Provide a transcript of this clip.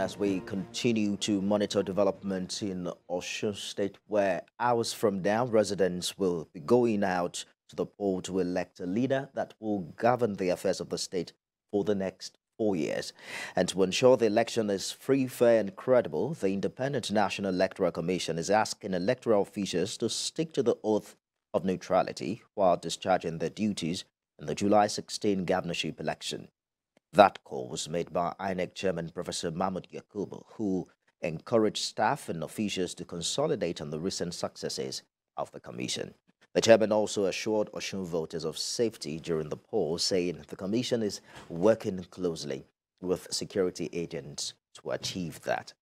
as we continue to monitor developments in Osun State, where hours from now, residents will be going out to the poll to elect a leader that will govern the affairs of the state for the next four years. And to ensure the election is free, fair, and credible, the Independent National Electoral Commission is asking electoral officials to stick to the oath of neutrality while discharging their duties in the July 16 governorship election. That call was made by INEC Chairman Professor Mahmoud Yakubu, who encouraged staff and officials to consolidate on the recent successes of the commission. The chairman also assured Osun voters of safety during the poll, saying the commission is working closely with security agents to achieve that.